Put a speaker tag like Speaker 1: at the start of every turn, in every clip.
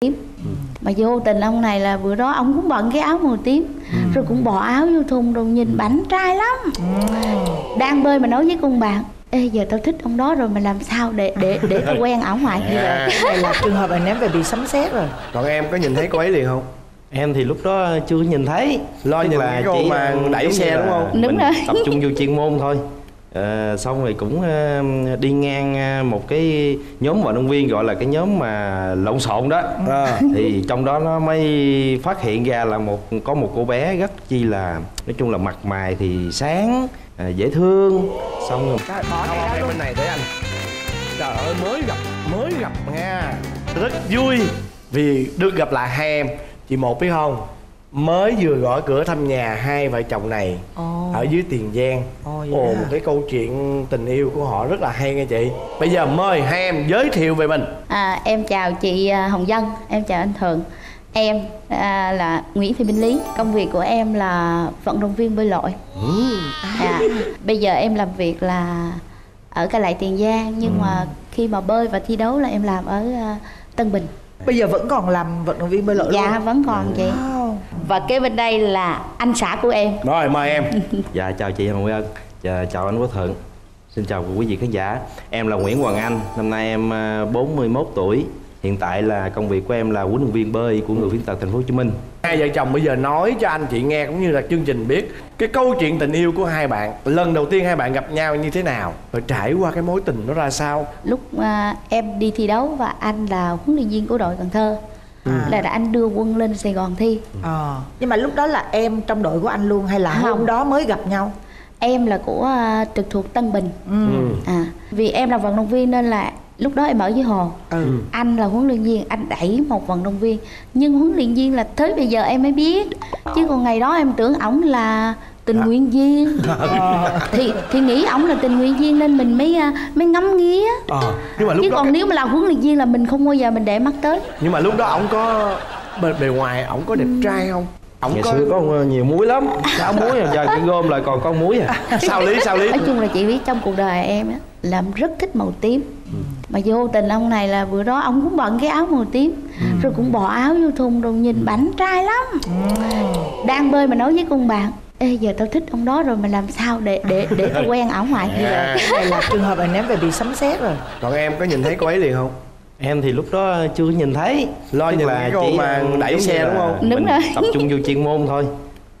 Speaker 1: tím. Mà vô tình ông này là bữa đó ông cũng bận cái áo màu tím rồi cũng bỏ áo vô thùng rồi nhìn bảnh trai lắm. Đang bơi mà nói với con bạn ê giờ tao thích ông đó rồi mà làm sao để để để tao quen ổng ngoại như vậy
Speaker 2: này là trường hợp này ném về bị sấm sét rồi.
Speaker 3: Còn em có nhìn thấy cô ấy liền không?
Speaker 4: Em thì lúc đó chưa nhìn thấy
Speaker 3: Lo
Speaker 4: Tức
Speaker 3: nhìn cái cô mà đẩy xe
Speaker 4: là
Speaker 3: đúng không?
Speaker 1: Đúng
Speaker 4: mình
Speaker 1: rồi.
Speaker 4: tập trung vô chuyên môn thôi Ờ, xong rồi cũng ờ, đi ngang ờ, một cái nhóm vận động viên gọi là cái nhóm mà lộn xộn đó.
Speaker 3: À.
Speaker 4: thì trong đó nó mới phát hiện ra là một có một cô bé rất chi là nói chung là mặt mày thì sáng à, dễ thương. Xong rồi
Speaker 2: Trời, bỏ
Speaker 3: em
Speaker 2: luôn.
Speaker 3: Bên này để anh. Trời ơi mới gặp Mới gặp nha. Rất vui Vì được gặp lại hai em. Chị một biết không Mới vừa gõ cửa thăm nhà hai vợ chồng này
Speaker 2: Ồ.
Speaker 3: Ở dưới Tiền Giang.
Speaker 2: Ồ,
Speaker 3: Ồ
Speaker 2: hả?
Speaker 3: một cái câu chuyện tình yêu của họ rất là hay nha chị. Bây giờ mời hai em giới thiệu về mình.
Speaker 1: À, em chào chị à, Hồng Dân em chào anh Thuận em à, là Nguyễn Thị Minh Lý. Công việc của em là vận động viên bơi lội. À, bây giờ em làm việc là ở Cà Lại Tiền Giang nhưng mà khi mà bơi và thi đấu là em làm ở à, Tân Bình.
Speaker 2: Bây giờ vẫn còn làm vận động viên bơi lội
Speaker 1: dạ
Speaker 2: luôn
Speaker 1: vẫn còn vậy. Và kế bên đây là anh xã của em.
Speaker 3: Rồi mời em.
Speaker 4: Dạ chào chị Hồng Ân. Dạ, Chào anh Quốc Thuận Xin chào quý vị khán giả. Em là Nguyễn Hoàng Anh. Năm nay em à, 41 tuổi. Hiện tại là công việc của em là huấn luyện viên bơi của người khuyết tật thành phố Hồ Chí Minh.
Speaker 3: Hai vợ chồng bây giờ nói cho anh chị nghe cũng như là chương trình biết Cái câu chuyện tình yêu của hai bạn. Lần đầu tiên hai bạn gặp nhau như thế nào? Rồi trải qua cái mối tình nó ra sao?
Speaker 1: Lúc à, em đi thi đấu và anh là huấn luyện viên của đội Cần Thơ là đã anh đưa quân lên Sài Gòn thi.
Speaker 2: Ờ. nhưng mà lúc đó là em trong đội của anh luôn hay là
Speaker 1: Không.
Speaker 2: hôm đó mới gặp nhau?
Speaker 1: Em là của à, trực thuộc Tân Bình.
Speaker 2: Ừ.
Speaker 1: à vì em là vận động viên nên là lúc đó em ở dưới hồ.
Speaker 2: Ừ.
Speaker 1: anh là huấn luyện viên anh đẩy một vận động viên. Nhưng huấn luyện viên là tới bây giờ em mới biết. Chứ còn ngày đó em tưởng ổng là tình nguyện viên. Thì thì nghĩ ổng là tình nguyện viên nên mình mới à, mới ngắm nghía.
Speaker 3: Ờ Nhưng mà lúc
Speaker 1: chứ
Speaker 3: đó
Speaker 1: còn
Speaker 3: cái-
Speaker 1: nếu mà là huấn luyện viên là mình không bao giờ mình để mắt tới.
Speaker 3: Nhưng mà lúc đó ổng có bề, bề ngoài ổng có đẹp trai không? Ổng
Speaker 4: Ngày
Speaker 3: có
Speaker 4: xưa có ờ, nhiều muối lắm. Sáu muối rồi giờ cái gom lại còn con muối à.
Speaker 3: Sao lý sao lý?
Speaker 1: nói chung là chị biết trong cuộc đời em á là rất thích màu tím. Mà vô tình ông này là bữa đó ông cũng bận cái áo màu tím rồi cũng bỏ áo vô thùng rồi nhìn bảnh trai lắm. Đang bơi mà nói với con bạn ê giờ tao thích ông đó rồi mà làm sao để để để tao quen ổng ngoại như vậy
Speaker 3: À.
Speaker 2: cái này là trường hợp này ném về bị sấm sét rồi
Speaker 3: Còn em có nhìn thấy cô ấy liền không?
Speaker 4: Em thì lúc đó chưa nhìn thấy
Speaker 3: Lo
Speaker 4: Tức
Speaker 3: nhìn cái cô
Speaker 4: chỉ,
Speaker 3: mà
Speaker 4: ờ,
Speaker 3: đẩy xe đúng
Speaker 4: là
Speaker 3: không?
Speaker 1: Đúng rồi.
Speaker 4: tập trung vô chuyên môn thôi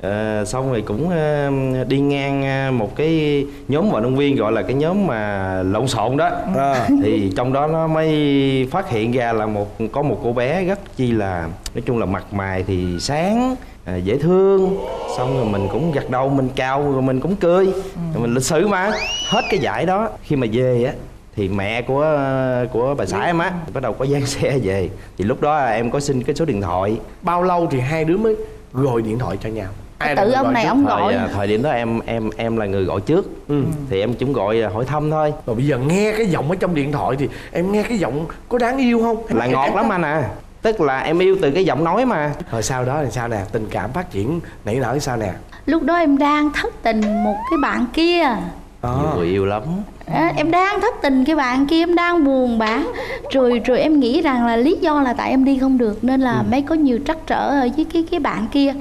Speaker 4: Ờ, xong rồi cũng ờ, đi ngang ờ, một cái nhóm vận động viên gọi là cái nhóm mà lộn xộn đó
Speaker 3: À.
Speaker 4: thì trong đó nó mới phát hiện ra là một có một cô bé rất chi là nói chung là mặt mày thì sáng à, dễ thương xong rồi mình cũng gật đầu mình cao rồi mình cũng cười rồi mình lịch sử mà hết cái giải đó khi mà về á thì mẹ của của bà xã em á bắt đầu có dán xe về thì lúc đó em có xin cái số điện thoại
Speaker 3: Bao lâu thì hai đứa mới gọi điện thoại cho nhau? Ai
Speaker 1: tự ông này
Speaker 3: trước?
Speaker 1: ông
Speaker 4: thời
Speaker 1: gọi
Speaker 4: à, thời điểm đó em em em là người gọi trước
Speaker 3: Ừ.
Speaker 4: thì em cũng gọi à, hỏi thăm thôi
Speaker 3: Rồi bây giờ nghe cái giọng ở trong điện thoại thì em nghe cái giọng có đáng yêu không?
Speaker 4: Là ngọt lắm anh à tức là em yêu từ cái giọng nói mà.
Speaker 3: Rồi sau đó thì sao nè? Tình cảm phát triển nảy nở sao nè?
Speaker 1: lúc đó em đang thất tình một cái bạn kia.
Speaker 3: Đó.
Speaker 4: nhiều người yêu lắm.
Speaker 1: Đó, em đang thất tình cái bạn kia em đang buồn bã. Rồi rồi em nghĩ rằng là lý do là tại em đi không được nên là mới có nhiều trắc trở ở với cái cái bạn kia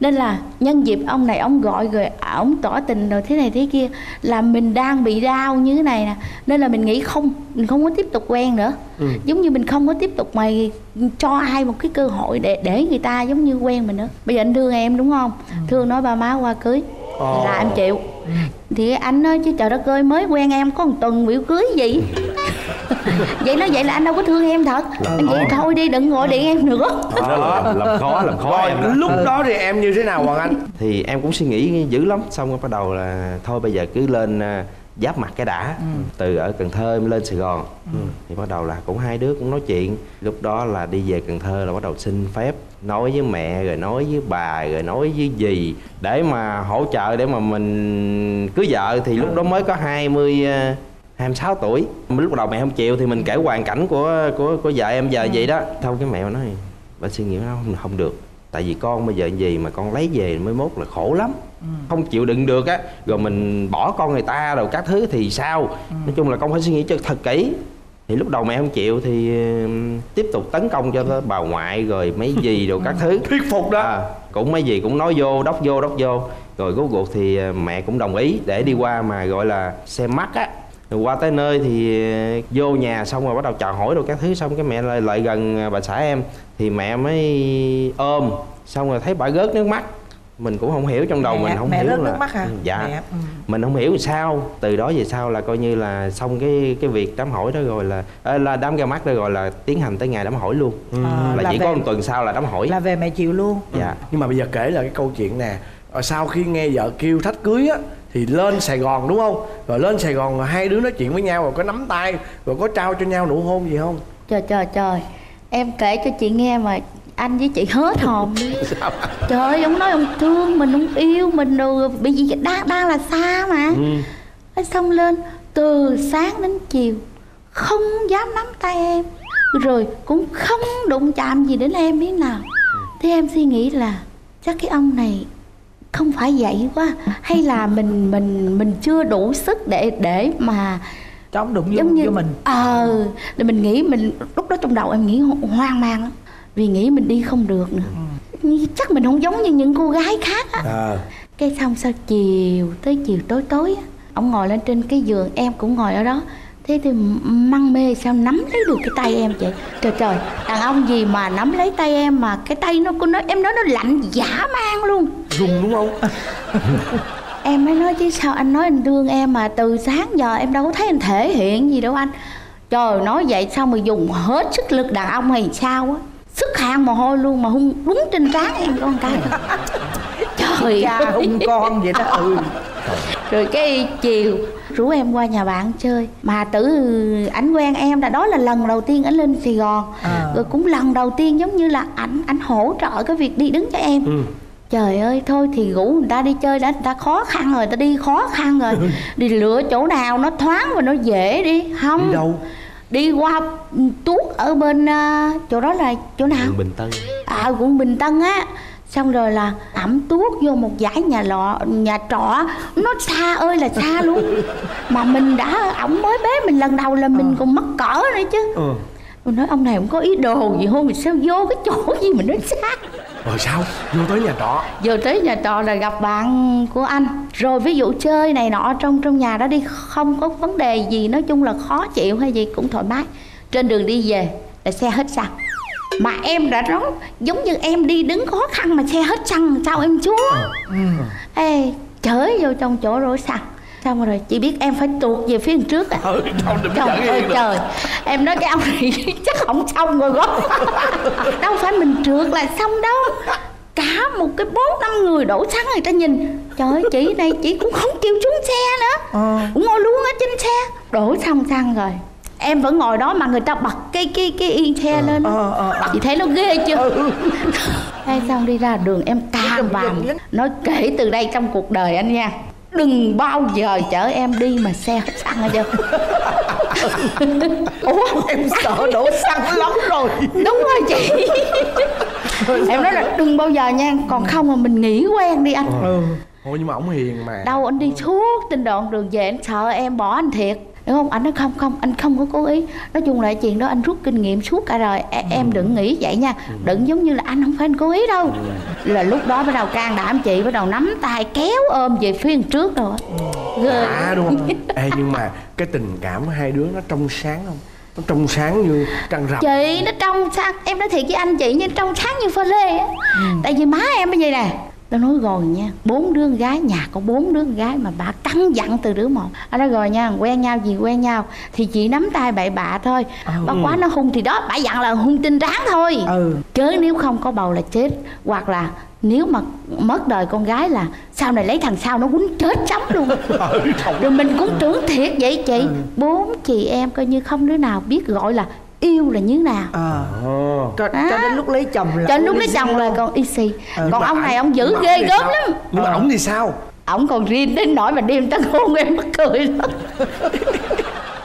Speaker 1: nên là nhân dịp ông này ông gọi rồi ông tỏ tình rồi thế này thế kia là mình đang bị đau như thế này nè. Nên là mình nghĩ không mình không có tiếp tục quen nữa. Giống như mình không có tiếp tục mày cho ai một cái cơ hội để để người ta giống như quen mình nữa. Bây giờ anh thương em đúng không? Thương nói ba má qua cưới.
Speaker 3: Ồ.
Speaker 1: là em chịu thì anh nói chứ trời đất ơi mới quen em có một tuần biểu cưới gì vậy nói vậy là anh đâu có thương em thật anh vậy thôi đi đừng gọi điện em nữa
Speaker 4: đó là làm, làm khó làm khó
Speaker 3: Rồi
Speaker 4: em đó.
Speaker 3: lúc đó thì em như thế nào Hoàng Anh?
Speaker 4: thì em cũng suy nghĩ dữ lắm xong rồi bắt đầu là thôi bây giờ cứ lên à, giáp mặt cái đã từ ở Cần Thơ em lên Sài Gòn. Thì bắt đầu là cũng hai đứa cũng nói chuyện. Lúc đó là đi về Cần Thơ là bắt đầu xin phép nói với mẹ rồi nói với bà rồi nói với dì để mà hỗ trợ để mà mình cưới vợ. Thì lúc đó mới có 20 à, 26 tuổi. Lúc đầu mẹ không chịu thì mình kể hoàn cảnh của của của vợ em giờ vậy đó. Thôi cái mẹ nói bà suy nghĩ nó không, không được tại vì con bây giờ gì mà con lấy về mới mốt là khổ lắm. Không chịu đựng được á rồi mình bỏ con người ta rồi các thứ thì sao? Nói chung là con phải suy nghĩ cho thật kỹ. Thì lúc đầu mẹ không chịu thì ừ, tiếp tục tấn công cho bà ngoại rồi mấy gì đồ các thứ.
Speaker 3: Thuyết phục đó.
Speaker 4: À, cũng mấy gì cũng nói vô đốc vô đốc vô. Rồi rốt cuộc thì ờ, mẹ cũng đồng ý để đi qua mà gọi là xem mắt á rồi qua tới nơi thì ờ, vô nhà xong rồi bắt đầu chào hỏi rồi các thứ xong cái mẹ lại, lại gần ờ, bà xã em. Thì mẹ mới ôm xong rồi thấy bà rớt nước mắt. Mình cũng không hiểu trong đầu
Speaker 2: Mẹ-
Speaker 4: mình không
Speaker 2: mẹ
Speaker 4: hiểu
Speaker 2: rớt
Speaker 4: là
Speaker 2: nước mắt hả?
Speaker 4: Ừ, dạ.
Speaker 2: Mẹ, ừ.
Speaker 4: mình không hiểu sao từ đó về sau là coi như là xong cái cái việc đám hỏi đó rồi là là đám ra mắt đó rồi là tiến hành tới ngày đám hỏi luôn.
Speaker 2: Ờ,
Speaker 4: là,
Speaker 2: là
Speaker 4: chỉ
Speaker 2: về-
Speaker 4: có một tuần sau là đám hỏi.
Speaker 2: là về mẹ chịu luôn.
Speaker 4: Dạ.
Speaker 3: Nhưng mà bây giờ kể là cái câu chuyện nè. Ờ, sau khi nghe vợ kêu thách cưới á thì lên Sài Gòn đúng không? Rồi lên Sài Gòn rồi hai đứa nói chuyện với nhau rồi có nắm tay rồi có trao cho nhau nụ hôn gì không?
Speaker 1: trời trời trời. Em kể cho chị nghe mà anh với chị hết hồn đi. Trời ơi ông nói ông thương mình ông yêu mình rồi bị gì đang đang là xa mà. Thế xong lên từ sáng đến chiều không dám nắm tay em. Rồi cũng không đụng chạm gì đến em thế nào. Thế em suy nghĩ là chắc cái ông này không phải vậy quá. Hay là mình mình mình chưa đủ sức để để mà
Speaker 2: trống đụng
Speaker 1: giống như
Speaker 2: vô mình.
Speaker 1: Ờ là mình nghĩ mình lúc đó trong đầu em nghĩ ho- hoang mang lắm. Vì nghĩ mình đi không được nữa. Nhưng chắc mình không giống như những cô gái khác á.
Speaker 3: Ờ
Speaker 1: cái xong sau chiều tới chiều tối tối á ông ngồi lên trên cái giường em cũng ngồi ở đó thế thì măng mê sao nắm lấy được cái tay em vậy? Trời trời đàn ông gì mà nắm lấy tay em mà cái tay nó cô nói em nói nó lạnh dã man luôn.
Speaker 3: Rung đúng không?
Speaker 1: em mới nói chứ sao anh nói anh thương em mà từ sáng giờ em đâu có thấy anh thể hiện gì đâu anh. Trời nói vậy sao mà dùng hết sức lực đàn ông hay sao á? Sức hạn mồ hôi luôn mà hung đúng trên trán em con cái. Trời
Speaker 2: cha hung con vậy đó ừ.
Speaker 1: Rồi cái chiều rủ em qua nhà bạn chơi. Mà tử ảnh quen em là đó là lần đầu tiên ảnh lên sài gòn.
Speaker 2: À.
Speaker 1: rồi cũng lần đầu tiên giống như là ảnh ảnh hỗ trợ cái việc đi đứng cho em.
Speaker 3: Ừ.
Speaker 1: trời ơi thôi thì rủ người ta đi chơi đã người ta khó khăn rồi ta đi khó khăn rồi. Đi lựa chỗ nào nó thoáng và nó dễ đi. Không.
Speaker 3: Đi đâu?
Speaker 1: đi qua tuốt ở bên à, chỗ đó là chỗ nào?
Speaker 4: Bình Tân.
Speaker 1: À quận Bình Tân á xong rồi là ẩm tuốt vô một dãy nhà lọ nhà trọ. Nó xa ơi là xa luôn. Mà mình đã ổng mới bế mình lần đầu là mình còn mắc cỡ nữa chứ.
Speaker 3: Ừ.
Speaker 1: mình nói ông này không có ý đồ gì không sao vô cái chỗ gì mà nó xa
Speaker 3: Rồi sao? Vô tới nhà trọ.
Speaker 1: Giờ tới nhà trọ là gặp bạn của anh. Rồi ví dụ chơi này nọ trong trong nhà đó đi không có vấn đề gì nói chung là khó chịu hay gì cũng thoải mái. Trên đường đi về là xe hết xăng mà em đã nói giống như em đi đứng khó khăn mà xe hết xăng sao em chúa ê chới vô trong chỗ đổ xăng. Xong rồi chị biết em phải tuột về phía trước à.
Speaker 3: Ừ,
Speaker 1: Trời ơi trời. Em nói cái ông này chắc không xong rồi gót Đâu phải mình trượt là xong đâu. Cả một cái bốn năm người đổ xăng người ta nhìn. Trời ơi chị này chị cũng không chịu xuống xe nữa.
Speaker 2: Ờ.
Speaker 1: Cũng ngồi luôn ở trên xe. Đổ xong xăng rồi Em vẫn ngồi đó mà người ta bật cái cái cái yên xe lên á.
Speaker 2: ờ, ờ, ờ.
Speaker 1: Chị thấy nó ghê chưa? Hay xong đi ra đường em
Speaker 2: giận lắm.
Speaker 1: Nói kể từ đây trong cuộc đời anh nha. Đừng bao giờ chở em đi mà xe hết xăng hết trơn Ủa?
Speaker 2: Em sợ đổ xăng lắm rồi.
Speaker 1: Đúng rồi chị. Em nói là đừng bao giờ nha. Còn không mà mình nghĩ quen đi anh.
Speaker 2: Ừ.
Speaker 3: Ôi nhưng mà ổng hiền mà.
Speaker 1: Đâu anh đi suốt trên đoạn đường về anh sợ em bỏ anh thiệt đúng không? Anh nói không không anh không có cố ý. Nói chung là chuyện đó anh rút kinh nghiệm suốt cả đời. E- em đừng nghĩ vậy nha. Đừng giống như là anh không phải anh cố ý đâu. Là lúc đó bắt đầu can đảm chị bắt đầu nắm tay kéo ôm về phía trước rồi.
Speaker 3: Đã đúng không? Ê nhưng mà cái tình cảm của hai đứa nó trong sáng không? Nó trong sáng như trăng rằm.
Speaker 1: Chị nó trong sáng. Em nói thiệt với anh chị như trong sáng như pha lê á. Tại vì má em bây giờ nè tao nói rồi nha bốn đứa con gái nhà có bốn đứa con gái mà bà căng dặn từ đứa một. Anh nói rồi nha quen nhau gì quen nhau thì chị nắm tay bậy bạ thôi. Bắt quá nó hung thì đó bà dặn là hung tinh ráng thôi.
Speaker 2: Ừ.
Speaker 1: Chớ nếu không có bầu là chết hoặc là nếu mà mất đời con gái là sau này lấy thằng sau nó quýnh chết sống luôn. Rồi mình cũng tưởng thiệt vậy chị. Bốn chị em coi như không đứa nào biết gọi là yêu là như nào?
Speaker 2: Ờ.
Speaker 3: Ồ.
Speaker 2: cho, cho đến lúc lấy chồng là
Speaker 1: cho lúc lấy chồng là còn y xì.
Speaker 2: Ừ,
Speaker 1: còn ông này ông giữ ghê gớm lắm.
Speaker 3: Nhưng mà
Speaker 2: Ờ.
Speaker 3: ổng thì sao?
Speaker 1: ổng còn riêng đến nỗi mà đêm ta hôn em mắc cười lắm.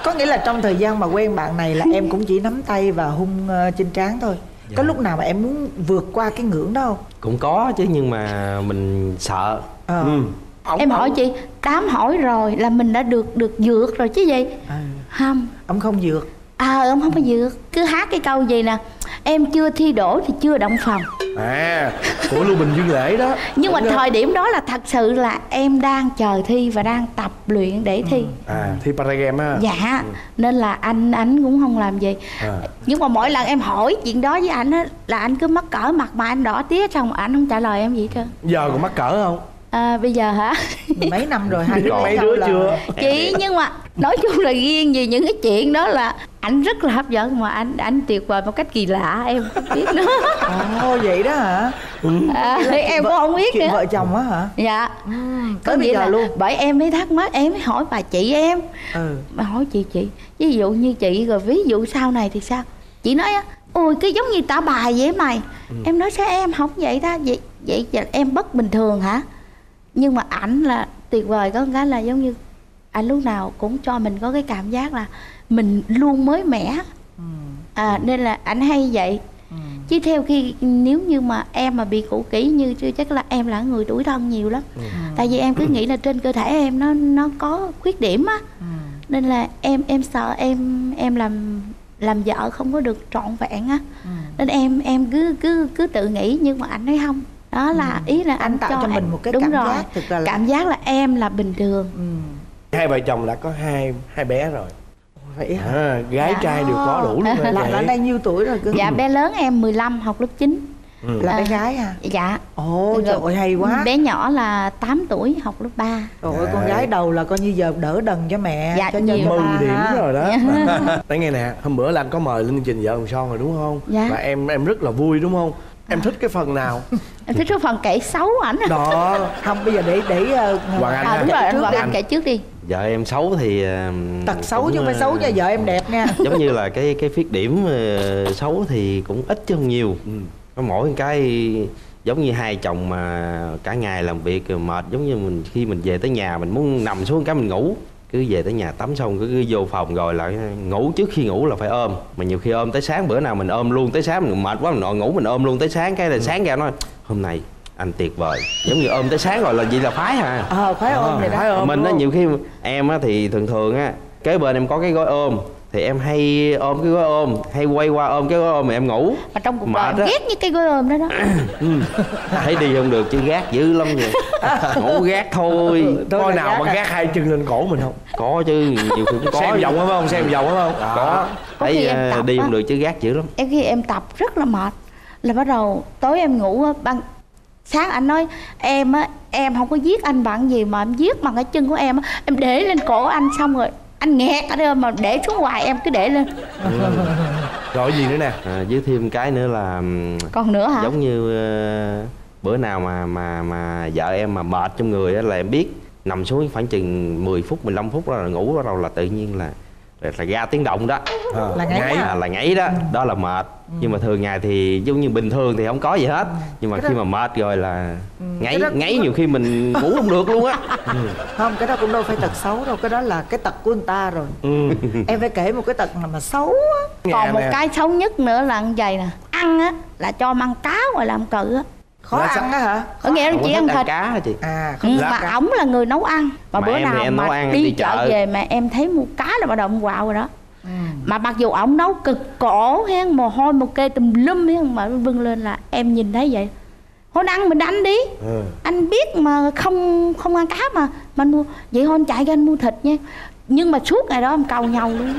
Speaker 2: Có nghĩa là trong thời gian mà quen bạn này là em cũng chỉ nắm tay và hung ờ, trên trán thôi. Có lúc nào mà em muốn vượt qua cái ngưỡng đó không?
Speaker 4: Cũng có chứ nhưng mà mình sợ.
Speaker 2: Ờ.
Speaker 3: Ừ. Ổng-
Speaker 1: em hỏi
Speaker 3: ổng-
Speaker 1: chị tám hỏi rồi là mình đã được được vượt rồi chứ gì?
Speaker 2: Ừ.
Speaker 1: không.
Speaker 2: Ông không vượt
Speaker 1: à ông không có vượt cứ hát cái câu gì nè em chưa thi đỗ thì chưa động phòng.
Speaker 3: À của lưu bình dương lễ đó.
Speaker 1: Nhưng mà thời điểm đó là thật sự là em đang chờ thi và đang tập luyện để thi.
Speaker 3: À thi paragame á.
Speaker 1: Dạ nên là anh anh cũng không làm gì.
Speaker 3: À.
Speaker 1: nhưng mà mỗi lần em hỏi chuyện đó với anh á là anh cứ mắc cỡ mặt mà anh đỏ tía xong anh không trả lời em gì hết trơn.
Speaker 3: Giờ còn mắc cỡ không?
Speaker 1: À, bây giờ hả?
Speaker 2: Mấy năm rồi hai đứa
Speaker 3: mấy đứa
Speaker 2: là-
Speaker 3: chưa?
Speaker 1: Chị nhưng mà nói chung là riêng về những cái chuyện đó là anh rất là hấp dẫn. Mà anh anh tuyệt vời một cách kỳ lạ em không biết nữa.
Speaker 2: Ồ vậy đó hả?
Speaker 1: À, em
Speaker 2: Vợ-
Speaker 1: cũng không biết
Speaker 2: chuyện
Speaker 1: nữa.
Speaker 2: vợ chồng á hả?
Speaker 1: Dạ.
Speaker 2: Tới bây giờ
Speaker 1: là
Speaker 2: luôn.
Speaker 1: bởi em mới thắc mắc em mới hỏi bà chị em.
Speaker 2: Ừ.
Speaker 1: Mà hỏi chị chị ví dụ như chị rồi ví dụ sau này thì sao? Chị nói á ôi cái giống như tả bài vậy mày. Em nói sao em không vậy ta? Vậy vậy vậy em bất bình thường hả? Nhưng mà ảnh là tuyệt vời có cái là giống như anh lúc nào cũng cho mình có cái cảm giác là mình luôn mới mẻ.
Speaker 2: Ừ.
Speaker 1: À, nên là ảnh hay vậy.
Speaker 2: Ừ.
Speaker 1: Chứ theo khi nếu như mà em mà bị cũ kỹ như chưa chắc là em là người tuổi thân nhiều lắm. Tại vì em cứ nghĩ là trên cơ thể em nó nó có khuyết điểm á.
Speaker 2: Ừ.
Speaker 1: Nên là em em sợ em em làm làm vợ không có được trọn vẹn á.
Speaker 2: Ừ.
Speaker 1: nên em em cứ cứ cứ tự nghĩ nhưng mà anh nói không. Đó là ý là anh,
Speaker 2: Anh tạo cho
Speaker 1: em-
Speaker 2: mình một cái
Speaker 1: đúng
Speaker 2: cảm
Speaker 1: rồi.
Speaker 2: giác thực ra là-
Speaker 1: cảm giác là em là bình thường.
Speaker 2: Ừ.
Speaker 3: Hai vợ chồng đã có hai hai bé rồi
Speaker 2: vậy hả?
Speaker 3: À, gái
Speaker 1: Dạ.
Speaker 3: trai đều có đủ luôn hả
Speaker 2: là là đang nhiêu tuổi rồi cơ?
Speaker 1: Dạ bé lớn em 15 học lớp 9
Speaker 3: Ừ.
Speaker 2: là bé gái à?
Speaker 1: Dạ.
Speaker 2: Ồ trời ơi hay quá.
Speaker 1: bé nhỏ là 8 tuổi học lớp 3
Speaker 2: Trời ơi con gái đầu là coi như giờ đỡ đần cho mẹ
Speaker 1: Dạ,
Speaker 2: cho,
Speaker 1: nhiều.
Speaker 3: mừng điểm
Speaker 2: ha.
Speaker 3: rồi đó.
Speaker 1: Dạ.
Speaker 3: đấy nghe nè hôm bữa là anh có mời lên chương trình vợ chồng son rồi đúng không?
Speaker 1: Dạ.
Speaker 3: và em em rất là vui đúng không? Em thích cái phần nào
Speaker 1: em thích cái phần kể xấu ảnh
Speaker 3: đó
Speaker 2: không bây giờ để để uh,
Speaker 3: Hoàng Anh
Speaker 1: à, đúng rồi anh Hoàng. Anh kể trước đi.
Speaker 4: Vợ em xấu thì ờ,
Speaker 2: tật xấu
Speaker 4: cũng,
Speaker 2: chứ không phải
Speaker 4: ờ,
Speaker 2: xấu nha vợ em đẹp nha.
Speaker 4: giống như là cái cái khuyết điểm xấu thì cũng ít chứ không nhiều.
Speaker 3: Ừ.
Speaker 4: có mỗi cái giống như hai chồng mà cả ngày làm việc mệt giống như mình khi mình về tới nhà mình muốn nằm xuống cái mình ngủ cứ về tới nhà tắm xong cứ, cứ vô phòng rồi lại ngủ trước khi ngủ là phải ôm. Mà nhiều khi ôm tới sáng bữa nào mình ôm luôn tới sáng mình mệt quá mình ngủ mình ôm luôn tới sáng cái là sáng ra nói hôm nay anh tuyệt vời. Giống như ôm tới sáng rồi là gì là phái hả
Speaker 2: ờ phải ôm này đó.
Speaker 3: Phải ôm
Speaker 4: mình á nhiều khi em á thì thường thường á kế bên em có cái gói ôm thì em hay ôm cái gói ôm hay quay qua ôm cái gói ôm mà em ngủ.
Speaker 1: Mà trong cuộc
Speaker 4: Mệt
Speaker 1: đời em
Speaker 4: á.
Speaker 1: ghét như cái gối ôm đó đó.
Speaker 4: Thấy đi không được chứ gác dữ lắm vậy. Ngủ gác thôi.
Speaker 2: Tôi
Speaker 3: coi nào mà
Speaker 2: gác à.
Speaker 3: gác hai chân lên cổ mình không?
Speaker 4: Có chứ nhiều khi cũng có
Speaker 3: xem vòng phải không? Xem vòng phải không?
Speaker 4: Có.
Speaker 1: Có khi
Speaker 4: thấy ờ, đi không được chứ gác dữ lắm.
Speaker 1: Em khi em tập rất là mệt. Là bắt đầu tối em ngủ á, ban sáng anh nói em á em không có giết anh bằng gì mà em giết bằng cái chân của em á. Em để lên cổ anh xong rồi anh nghẹt ở đây mà để xuống hoài em cứ để lên.
Speaker 3: Rồi gì nữa nè?
Speaker 4: À, với thêm cái nữa là
Speaker 1: còn nữa hả?
Speaker 4: giống như ờ, bữa nào mà mà mà vợ em mà mệt trong người á là em biết nằm xuống khoảng chừng 10 phút 15 phút đó là ngủ bắt đầu là tự nhiên là là, là ra tiếng động đó.
Speaker 3: Ờ,
Speaker 2: Là ngáy
Speaker 4: à, là nhảy đó. Đó là mệt. Nhưng mà thường ngày thì giống như bình thường thì không có gì hết. Nhưng mà
Speaker 2: Cái
Speaker 4: khi
Speaker 2: đó-
Speaker 4: mà mệt rồi là ngáy
Speaker 2: cái đó-
Speaker 4: ngáy nhiều khi mình ngủ không được luôn á.
Speaker 2: Không cái đó cũng đâu phải tật xấu đâu. Cái đó là cái tật của người ta rồi.
Speaker 3: Ừ.
Speaker 2: em phải kể một cái tật mà xấu á.
Speaker 1: Còn một cái xấu nhất nữa là như vậy nè. Ăn á là cho măng cá ngoài làm cự á
Speaker 2: khó
Speaker 3: Là
Speaker 2: ăn
Speaker 3: sao?
Speaker 2: á hả?
Speaker 1: Có nghĩa là
Speaker 4: thích
Speaker 1: ăn thịt.
Speaker 4: cá hả chị?
Speaker 2: À
Speaker 1: Ừ,
Speaker 2: không
Speaker 3: Là
Speaker 1: mà
Speaker 2: cá.
Speaker 1: ổng là người nấu ăn. Mà,
Speaker 4: Mà
Speaker 1: bữa
Speaker 4: em thì
Speaker 1: nào
Speaker 4: em
Speaker 1: mà
Speaker 4: nấu ăn, em
Speaker 1: đi,
Speaker 4: đi
Speaker 1: chợ
Speaker 4: chợ.
Speaker 1: về mà em thấy mua cá là bắt đầu em quạo rồi đó.
Speaker 2: Ừ.
Speaker 1: mà mặc dù ổng nấu cực cổ hen mồ hôi một kê tùm lum hen mà vưng lên là em nhìn thấy vậy. Thôi ăn mình ăn đi.
Speaker 3: Ừ.
Speaker 1: anh biết mà không không ăn cá mà mà anh mua. Vậy thôi anh chạy ra anh mua thịt nha. Nhưng mà suốt ngày đó em cầu nhau luôn.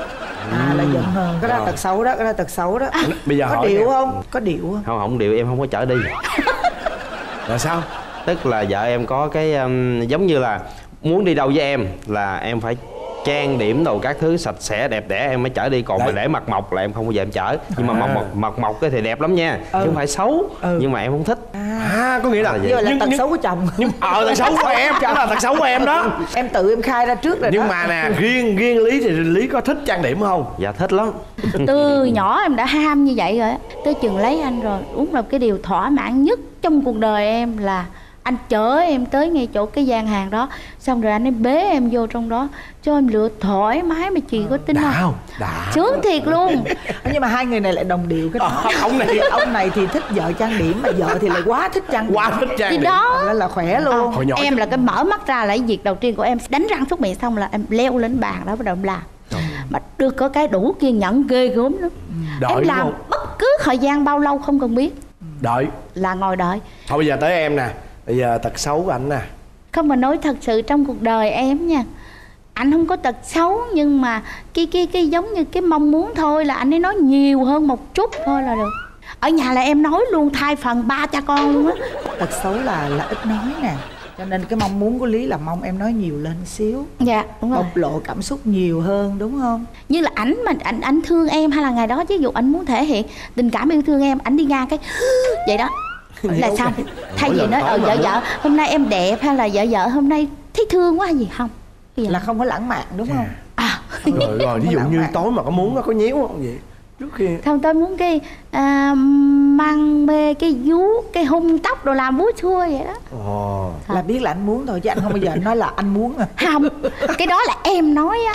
Speaker 2: À là giận hờn. Cái đó tật xấu đó cái đó tật xấu đó.
Speaker 3: Bây giờ
Speaker 2: có
Speaker 3: hỏi
Speaker 2: điệu
Speaker 3: nè.
Speaker 2: không? Có điệu không?
Speaker 4: Không không điều em không có chở đi
Speaker 3: là sao?
Speaker 4: Tức là vợ em có cái um, giống như là muốn đi đâu với em là em phải trang điểm đồ các thứ sạch sẽ đẹp đẽ em mới chở đi. Còn mà
Speaker 3: Đấy.
Speaker 4: để mặt mộc là em không bao giờ em chở. Nhưng mà
Speaker 3: À.
Speaker 4: mặt mộc mặt mộc cái thì đẹp lắm nha. Chứ không phải xấu.
Speaker 2: Ừ.
Speaker 4: nhưng mà em không thích.
Speaker 3: À. Có nghĩa là
Speaker 4: À,
Speaker 2: là
Speaker 3: nhưng,
Speaker 2: tật
Speaker 3: nhưng,
Speaker 2: xấu của chồng.
Speaker 3: nhưng ờ tật xấu của em đó là tật xấu của em đó.
Speaker 2: Em tự em khai ra trước rồi
Speaker 3: nhưng
Speaker 2: đó.
Speaker 3: mà nè riêng riêng lý thì lý có thích trang điểm không?
Speaker 4: Dạ thích lắm.
Speaker 1: Từ nhỏ em đã ham như vậy rồi á. tới chừng lấy anh rồi đúng là cái điều thỏa mãn nhất trong cuộc đời em là anh chở em tới ngay chỗ cái gian hàng đó xong rồi anh ấy bế em vô trong đó cho em lựa thoải mái mà chị có tin
Speaker 3: đã
Speaker 1: không
Speaker 3: đã
Speaker 1: sướng thiệt luôn.
Speaker 2: Nhưng mà hai người này lại đồng điệu cái đó.
Speaker 3: Ờ, ông này.
Speaker 2: Ông này thì thích vợ trang điểm mà vợ thì lại quá thích trang điểm.
Speaker 3: Quá thích trang
Speaker 1: thì
Speaker 3: điểm.
Speaker 1: đó.
Speaker 2: Là khỏe luôn.
Speaker 3: Nhỏ
Speaker 1: em là cái mở mắt ra là cái việc đầu tiên của em đánh răng súc miệng xong là em leo lên bàn đó bắt đầu em làm. Mà được có cái đủ kiên nhẫn ghê gớm lắm.
Speaker 3: Đợi
Speaker 1: em làm
Speaker 3: không?
Speaker 1: bất cứ thời gian bao lâu không cần biết
Speaker 3: đợi.
Speaker 1: Là ngồi đợi.
Speaker 3: Thôi bây giờ tới em nè. Bây giờ tật xấu của anh nè.
Speaker 1: Không mà nói thật sự trong cuộc đời em nha anh không có tật xấu nhưng mà cái cái cái giống như cái mong muốn thôi là anh ấy nói nhiều hơn một chút thôi là được. Ở nhà là em nói luôn thai phần ba cha con luôn á.
Speaker 2: Tật xấu là là ít nói nè cho nên cái mong muốn của lý là mong em nói nhiều lên xíu.
Speaker 1: Dạ đúng rồi.
Speaker 2: Bộc lộ cảm xúc nhiều hơn đúng không?
Speaker 1: Như là ảnh mà ảnh ảnh thương em hay là ngày đó ví dụ ảnh muốn thể hiện tình cảm yêu thương em ảnh đi ngang cái vậy đó. Là xong. Thay vì nói ờ vợ vợ hôm nay em đẹp hay là vợ vợ hôm nay thấy thương quá gì? Không.
Speaker 2: Là không có lãng mạn đúng không?
Speaker 1: À.
Speaker 3: Rồi rồi ví dụ như tối mà có muốn nó có nhéo không vậy trước khi
Speaker 1: không tôi muốn cái à, mang mê cái vú cái hung tóc đồ làm búa chua vậy đó.
Speaker 3: Ồ.
Speaker 2: Là biết là anh muốn thôi chứ anh không bao giờ anh nói là anh muốn. À
Speaker 1: không cái đó là em nói á.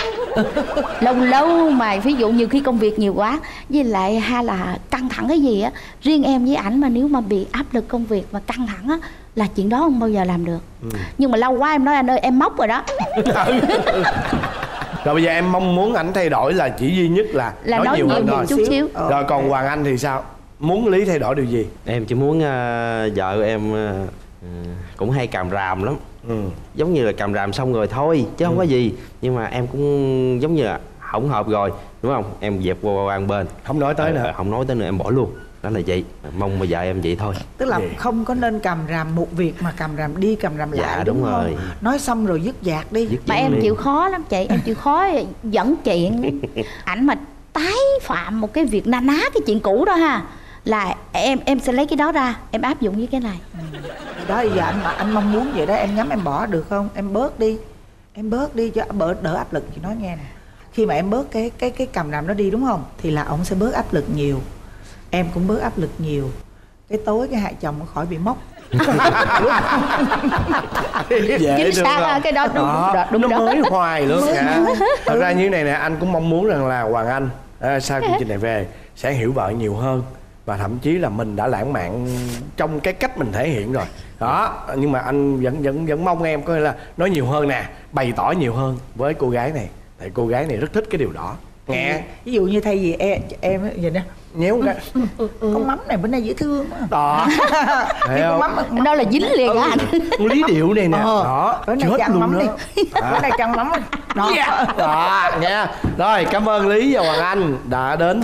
Speaker 1: Lâu lâu mà ví dụ nhiều khi công việc nhiều quá với lại hay là căng thẳng cái gì á riêng em với ảnh mà nếu mà bị áp lực công việc mà căng thẳng á là chuyện đó không bao giờ làm được. Nhưng mà lâu quá em nói anh ơi em móc rồi đó
Speaker 3: rồi bây giờ em mong muốn ảnh thay đổi là chỉ duy nhất là,
Speaker 1: là nói nhiều
Speaker 3: hơn
Speaker 1: một
Speaker 3: thôi.
Speaker 1: chút xíu.
Speaker 2: Ờ,
Speaker 3: rồi còn hoàng anh thì sao? Muốn lý thay đổi điều gì?
Speaker 4: Em chỉ muốn ờ, vợ em ừ, cũng hay càm ràm lắm.
Speaker 3: Ừ.
Speaker 4: Giống như là càm ràm xong rồi thôi chứ không có gì. Nhưng mà em cũng giống như là hỏng hợp rồi đúng không? Em dẹp qua qua bên.
Speaker 3: Không nói tới
Speaker 4: Ờ,
Speaker 3: nữa.
Speaker 4: không nói tới nữa em bỏ luôn đó là vậy mong mà vợ em vậy thôi.
Speaker 2: Tức là
Speaker 3: Vậy.
Speaker 2: không có nên cầm ràm một việc mà cầm ràm đi cầm ràm
Speaker 4: Dạ,
Speaker 2: lại
Speaker 4: đúng
Speaker 2: đúng, không?
Speaker 4: rồi.
Speaker 2: nói xong rồi dứt dạc đi.
Speaker 4: Dứt
Speaker 1: mà em
Speaker 4: liền.
Speaker 1: chịu khó lắm chị em chịu khó dẫn chuyện. Ảnh mà tái phạm một cái việc na ná cái chuyện cũ đó ha là em em sẽ lấy cái đó ra em áp dụng với cái này.
Speaker 2: Đó giờ anh mà anh mong muốn vậy đó em nhắm em bỏ được không? Em bớt đi. Em bớt đi cho bỡ đỡ áp lực chị nói nghe nè. Khi mà em bớt cái cái cái cầm ràm đó đi đúng không? Thì là ông sẽ bớt áp lực nhiều em cũng bớt áp lực nhiều. Cái tối cái hai chồng nó khỏi bị móc.
Speaker 3: Dễ
Speaker 1: Chính xác
Speaker 3: không?
Speaker 1: á, cái đó đúng,
Speaker 3: Đó,
Speaker 1: đúng, đúng
Speaker 3: nó
Speaker 1: đó.
Speaker 3: mới hoài luôn nha thật ra như thế này nè anh cũng mong muốn rằng là hoàng anh à, sau chương trình này về sẽ hiểu vợ nhiều hơn và thậm chí là mình đã lãng mạn trong cái cách mình thể hiện rồi. Đó nhưng mà anh vẫn vẫn vẫn mong em có nghĩa là nói nhiều hơn nè bày tỏ nhiều hơn với cô gái này. Tại cô gái này rất thích cái điều đó. Nghe.
Speaker 2: Ví dụ như thay vì em em á, vậy nè
Speaker 3: nhéo cái.
Speaker 2: Con mắm này bữa nay dễ thương quá.
Speaker 3: Đó. Thấy không?
Speaker 2: mắm mắm
Speaker 1: đó là dính liền á anh.
Speaker 3: Lý điệu này nè.
Speaker 2: Ờ,
Speaker 3: đó
Speaker 2: bữa nay
Speaker 3: chết
Speaker 2: chăn
Speaker 3: luôn
Speaker 2: mắm
Speaker 3: đó.
Speaker 2: đi. Bữa nay chăn mắm đi. Đó
Speaker 3: đó nha. Rồi cảm ơn lý và hoàng anh đã đến